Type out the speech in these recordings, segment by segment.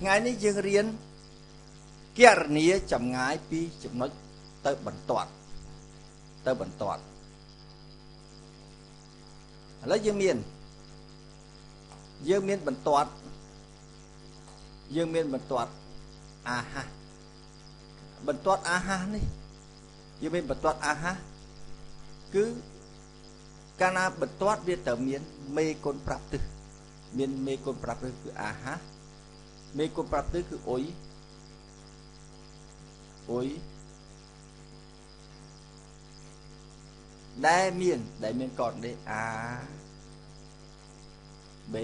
ថ្ងៃនេះយើងរៀនគណនាចម្ងាយពីចំណុចទៅបន្ទាត់ទៅបន្ទាត់ឥឡូវយើងមានយើងមានបន្ទាត់យើងមានបន្ទាត់អាហាសបន្ទាត់អាហាសនេះយើងមានបន្ទាត់អាហាសគឺកាលណាបន្ទាត់វាត្រូវមានមេគុណប្រាប់ទិសមានមេគុណប្រាប់ទិសគឺអាហាស មេគុណប្រាប់ទិសគឺអុយអុយដែលមានដែលមានកតនេះ A B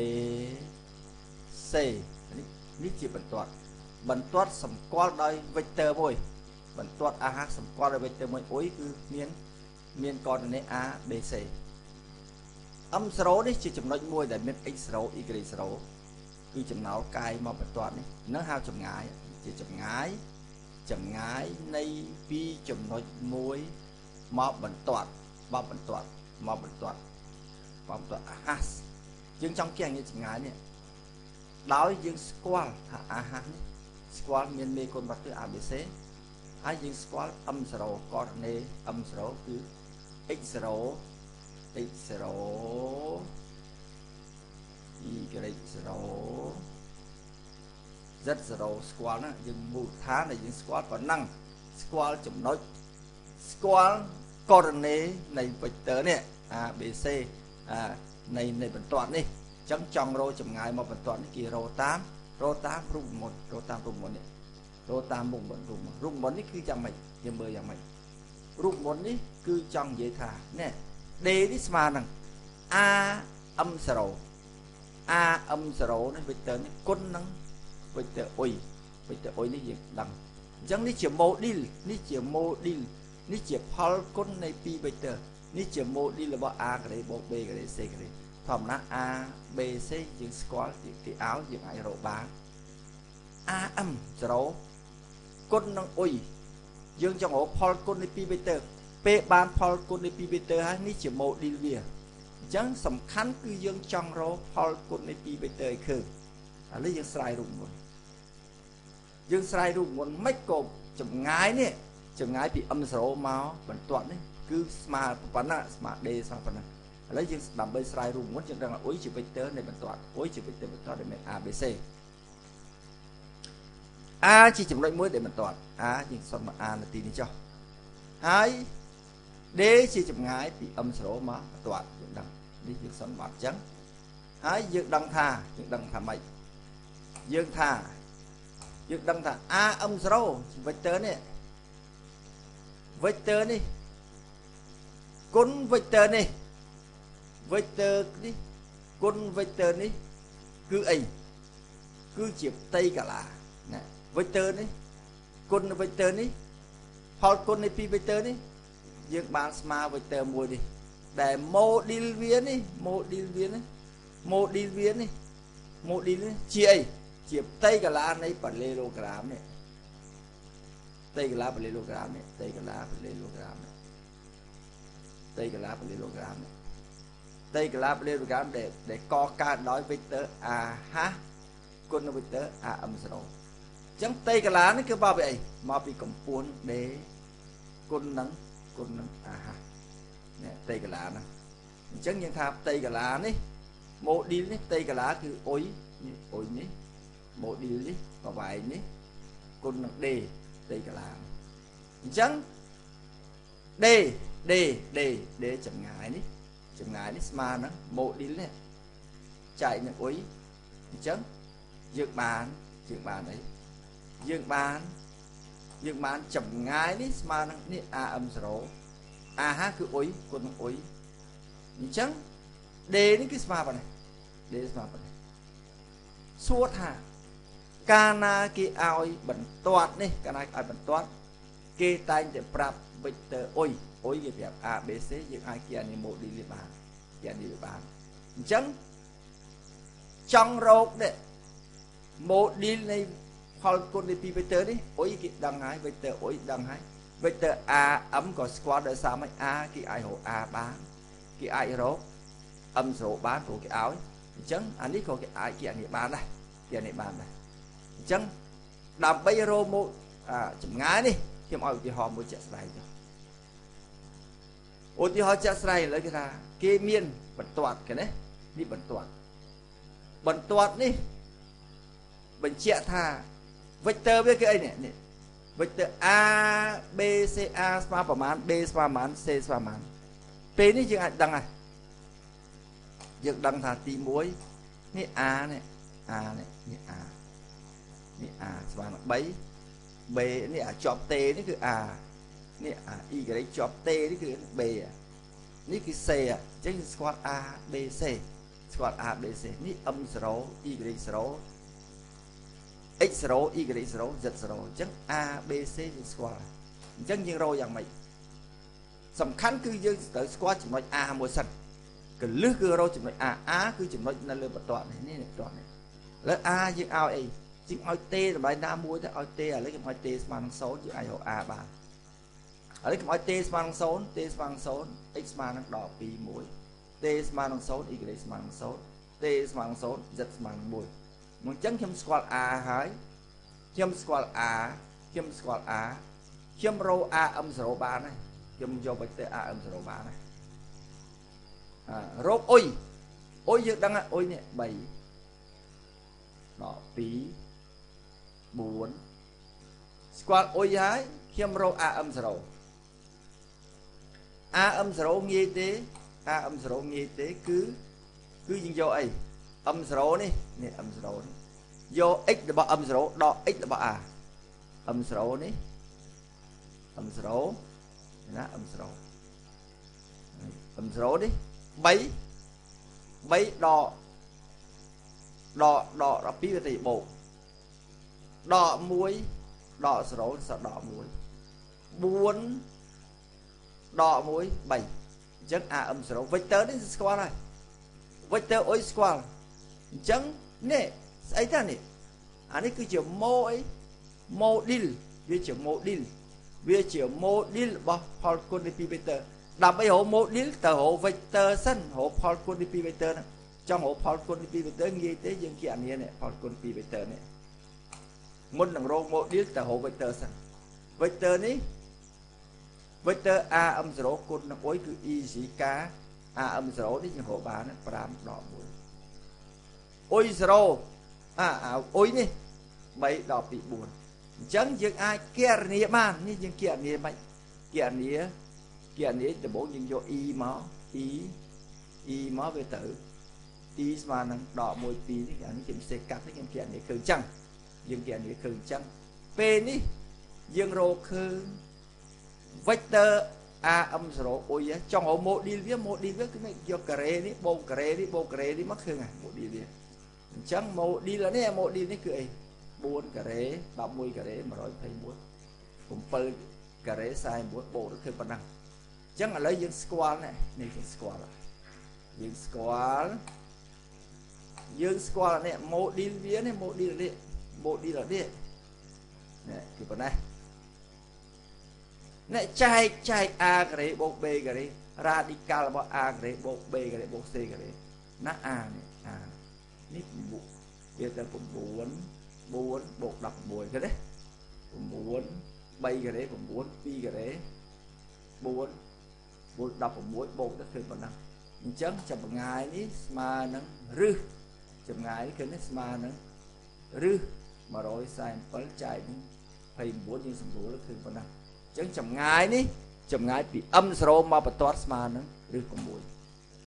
C នេះនេះជាបន្ទាត់បន្ទាត់សម្គាល់ដោយ vector មួយ បន្ទាត់អាហារសម្គាល់ដោយ vector មួយអុយគឺមាន មានកតនេះ A B C M0 នេះជាចំណុចមួយដែលមាន x0 y0 គឺចំណោលកាយមកបន្ទាត់នេះនឹងហៅចម្ងាយជាចម្ងាយចម្ងាយនៃពីចំណុចមួយមកបន្ទាត់មកបន្ទាត់មកបន្ទាត់មកបន្ទាត់អាហាសយើងចង់គិតងាយចម្ងាយនេះដោយយើងស្គាល់ថាអាហាសនេះស្គាល់មានមេគុណវត្ថុ ABC ហើយយើងស្គាល់ M0 កតនេ M0 គឺ x0 x0 y0 z0 ស្គាល់ណាយើងមូលដ្ឋានដែលយើងស្គាល់ប៉ុណ្ណឹងស្គាល់ចំណុចស្គាល់ករណីនៃ vector នេះ ABC នៃនៃបន្ទាត់នេះអញ្ចឹងចង់រកចម្ងាយមកបន្ទាត់នេះគេរកតាមរកតាមរូបមន្តរកតាមរូបមន្តនេះរកតាមរូបមន្តរូបមន្តរូបមន្តនេះគឺយ៉ាងម៉េចយើងមើលយ៉ាងម៉េចរូបមន្តនេះគឺចង់និយាយថានេះ D នេះស្មើនឹង AM0 AM0 នេះ vector នេះគុណនឹង vector អុយ vector អុយនេះយើងដឹងអញ្ចឹងនេះជា model នេះជា model នេះជាផលគុណនៃ2 vector នេះជា model របស់ a ការ៉េបូក b ការ៉េ c ការ៉េធម្មតា a b c យើងស្គាល់គេឲ្យយើងអាចរកបាន am 0គុណនឹងអុយយើងចង់រកផលគុណនៃ2 vector ពេលបានផលគុណនៃ2 vector ហើយនេះជា model វាអញ្ចឹងសំខាន់គឺយើងចង់រកផលគុណនៃ2 vector ឲ្យឃើញឥឡូវយើងស្រាយរូបមន្ត យើងស្រាយរូបមន្តមិនក៏ចម្ងាយនេះចម្ងាយពី m 0មកបន្ទាត់នេះគឺស្មើប៉ុណ្ណាស្មើ d ស្មើប៉ុណ្ណាឥឡូវយើងដើម្បីស្រាយរូបមន្តយើងដឹងថាអុយជា vector នៃបន្ទាត់អុយជា vector បន្ទាត់ដែលមាន abc a ជាចំណុចមួយដែលបន្ទាត់ a យើងសុំមក a នាទីនេះចុះហើយ d ជាចម្ងាយពី m 0មកបន្ទាត់យើងដឹងនេះយើងសុំបាត់អញ្ចឹងហើយយើងដឹងថាយើងដឹងថាម៉េចយើងថា យើងដឹងថា a m 0 vector នេះ vector នេះគុណ vector នេះ vector នេះគុណ vector នេះគឺអីគឺជាផ្ទៃកាឡាណា vector នេះគុណ vector នេះផលគុណនៃពីរ vector នេះយើងបានស្មើ vector មួយនេះដែល model វានេះ model វានេះ model វានេះ model នេះជាអី ជាផ្ទៃកាឡានៃប៉ាឡេឡូក្រាមនេះតេកលាប៉ាឡេឡូក្រាមនេះតេកលាប៉ាឡេឡូក្រាមនេះតេកលាប៉ាឡេឡូក្រាមនេះតេកលាប៉ាឡេឡូក្រាមដែលដែលកកើតដោយ vector a ហាគុណ vector a m 0 អញ្ចឹងតេកលានេះគឺមកពីអីមកពីកម្ពួន d គុណនឹងគុណនឹង a ហានេះតេកលាហ្នឹងអញ្ចឹងយើងថាតេកលានេះ model នេះតេកលាគឺអុយនេះអុយនេះ model នេះប្រវែងនេះគុណនឹង d ដីកាឡាអញ្ចឹង D D D D ចម្ងាយនេះចម្ងាយនេះស្មើនឹង model នេះចែកនឹងអុយអញ្ចឹងយើងបានយើងបានអីយើងបានយើងបានចម្ងាយនេះស្មើនឹងនេះ AM0 AH គឺអុយគុណនឹងអុយអញ្ចឹង D នេះគឺស្មើប៉ុណ្ណេះ D ស្មើប៉ុណ្ណេះសួរថា កាលណាគេឲ្យបន្ទាត់នេះកាលណាឲ្យបន្ទាត់គេតែងតែប្រាប់ vector អុយអុយគេប្រាប់ ABC យើងអាចគេអានេះ model វាបានគេអានេះវាបានអញ្ចឹងចង់រកនេះ model នៃផលគុណនៃពី vector នេះអុយគេដឹងហើយ vector អុយដឹងហើយ vector AM ក៏ស្គាល់ដោយសារមិន A គេអាចរក A បានគេអាចរក M0 បានព្រោះគេឲ្យអញ្ចឹងអានេះក៏គេអាចគេអានេះបានដែរគេអានេះបានដែរ អអញ្ចឹងដើម្បីរកមកចម្ងាយនេះខ្ញុំឲ្យឧទាហរណ៍មួយជាក់ស្ដែងចុះឧទាហរណ៍ជាក់ស្ដែងឥឡូវគេថាគេមានបន្ទាត់គេណានេះបន្ទាត់បន្ទាត់នេះបញ្ជាក់ថា vector វាគឺអីនេះនេះ vector a b c a ស្មើប្រមាណ b ស្មើប្រមាណ c ស្មើប្រមាណពេលនេះយើងអាចដឹងហើយយើងដឹងថាទី1នេះ a នេះ a នេះនេះ a នេះ a ស្មើនឹង3 b នេះអាជាប់ t នេះគឺ a នេះអា y ជាប់ t នេះគឺ b នេះគឺ c អញ្ចឹងស្គាល់ a b c ស្គាល់ a b c នេះ m0 y 0 x0 y0 z0 អញ្ចឹង a b c យើងស្គាល់អញ្ចឹងយើងរកយ៉ាងម៉េចសំខាន់គឺយើងត្រូវស្គាល់ចំណុច a មួយសិនកលឹះគឺរកចំណុច a a គឺចំណុចនៅលើបន្ទាត់នេះនេះបន្ទាត់នេះឥឡូវ a យើងឲ្យអី ជាងឲ្យ t តម្លៃណាមួយទៅឲ្យ t ឥឡូវខ្ញុំឲ្យ t ស្មើនឹង0យើងអាចរក a បានឥឡូវខ្ញុំឲ្យ t ស្មើនឹង0 t ស្មើនឹង0 x ស្មើនឹងដល់2 1 t ស្មើនឹង0 y ស្មើនឹង0 t ស្មើនឹង0 z ស្មើនឹង1មកអញ្ចឹងខ្ញុំស្គាល់ A ហើយខ្ញុំស្គាល់ A ខ្ញុំស្គាល់ A ខ្ញុំរក AM0 បានហើយខ្ញុំយកបច្ចេក AM0 បានហើយរោគអុយអុយយើងដឹងអុយនេះ3 12 4ស្គាល់អុយហើយខ្ញុំរក AM0 AM0 ងាយទេ AM0 ងាយទេគឺគឺយើងយកអី m0 នេះនេះ m0 នេះយក x របស់ m0 ដក x របស់ a m0 នេះ m0 ណា m0 m0 នេះ3 3ដកដកដក12វាទៅបូក ដក1ដក0សដក1 4ដក1 3អញ្ចឹង AM0 vector នេះស្គាល់ហើយ vector អុយស្គាល់អញ្ចឹងនេះស្អីតានេះអានេះគឺជា mo អី model វាជា model វាជា model របស់ផលគុណនៃ2 vector ដើម្បីរក model ទៅរក vector សិនរកផលគុណនៃ2 vector ហ្នឹងចង់រកផលគុណនៃ2 vector ងាយទេយើងគិតអានេះនេះផលគុណ2 vector នេះ មុននឹងរក model ទៅរក vector សិន vector នេះ vector am0 គុណនឹងអុយគឺ e ស៊ីកា am0 នេះយើងរកបាន5ដក1អ៊ុយ0អាអ៊ុយនេះ3ដល់2 4អញ្ចឹងយើងអាចគណនាបាននេះយើងគណនាមិនគណនាគណនាដំបូងយើងយក e មក e e មកវាទៅ e ស្មើនឹងដក1 2នេះអានេះខ្ញុំសេកាត់នេះខ្ញុំគណនាឃើញអញ្ចឹង យើងគណនាឃើញអញ្ចឹងពេលនេះយើងរកឃើញ vector AM0 អ៊ុយចង់រក model វា model វាគឺយកការ៉េនេះបូកការ៉េនេះបូកការ៉េនេះមកឃើញហ្នឹង model វាអញ្ចឹង model នេះ model នេះគឺអី4ការ៉េ11ការ៉េ121 7ការ៉េ49បូកទៅគឺប៉ុណ្ណឹងអញ្ចឹងឥឡូវយើងស្គាល់នេះនេះយើងស្គាល់យើងស្គាល់យើងស្គាល់នេះ model វានេះ model នេះ model នេះនេះគឺប៉ុណ្ណេះអ្នកចែកចែក a ការ៉េបូក b ការ៉េ radical របស់ a ការ៉េបូក b ការ៉េបូក c ការ៉េណា a នេះ a នេះវាទៅ9 4បូក16ឃើញទេ9 3ការ៉េ9 2ការ៉េ4 4 16បូកទៅឃើញប៉ុណ្ណឹងអញ្ចឹងចម្ងាយនេះស្មើនឹងរឹសចម្ងាយនេះឃើញនេះស្មើនឹងរឹស 147ចែកនឹង29យើងសម្រួលឃើញប៉ុណ្ណឹងអញ្ចឹងចម្ងាយនេះចម្ងាយពី m0 មកបន្ទាត់ស្មើនឹងរឹស6